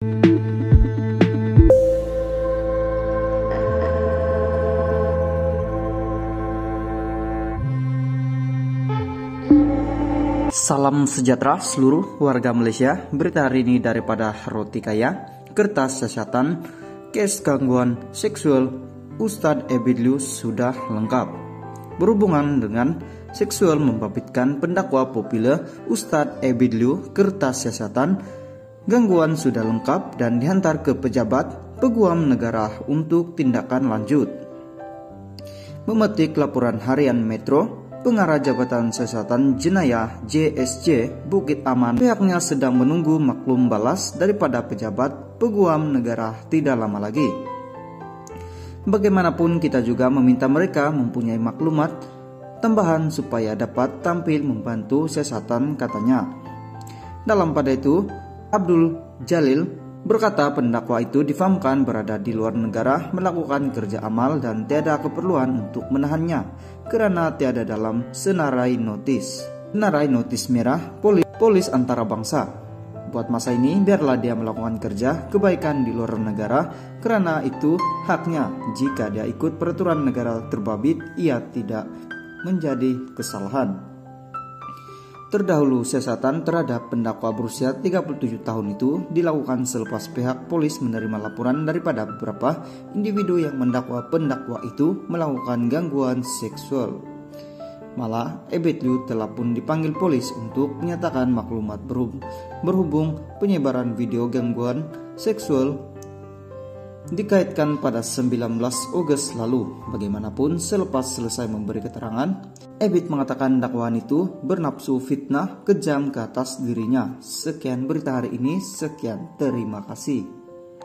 Salam sejahtera seluruh warga Malaysia. Berita hari ini daripada Roti Kaya, Kertas Kesehatan, Kes Gangguan Seksual, Ustadz Ebidlius sudah lengkap. Berhubungan dengan seksual membabitkan pendakwa populer Ustadz Ebidliu Kertas Kesehatan, gangguan sudah lengkap dan dihantar ke pejabat peguam negara untuk tindakan lanjut. Memetik laporan harian Metro, Pengarah Jabatan Kesehatan Jenayah JSJ Bukit Aman pihaknya sedang menunggu maklum balas daripada pejabat peguam negara tidak lama lagi. Bagaimanapun kita juga meminta mereka mempunyai maklumat tambahan supaya dapat tampil membantu kesehatan katanya. Dalam pada itu, Abdul Jalil berkata pendakwa itu difahamkan berada di luar negara melakukan kerja amal dan tiada keperluan untuk menahannya karena tiada dalam senarai notis. Senarai notis merah polis, polis antara bangsa. Buat masa ini biarlah dia melakukan kerja kebaikan di luar negara karena itu haknya. Jika dia ikut peraturan negara terbabit, ia tidak menjadi kesalahan. Terdahulu siasatan terhadap pendakwa berusia 37 tahun itu dilakukan selepas pihak polis menerima laporan daripada beberapa individu yang mendakwa pendakwa itu melakukan gangguan seksual. Malah, Ebet Liu telah pun dipanggil polis untuk menyatakan maklumat berhubung penyebaran video gangguan seksual dikaitkan pada 19 Agustus lalu. Bagaimanapun, selepas selesai memberi keterangan, Ebit mengatakan dakwaan itu bernafsu fitnah kejam ke atas dirinya. Sekian berita hari ini, sekian terima kasih.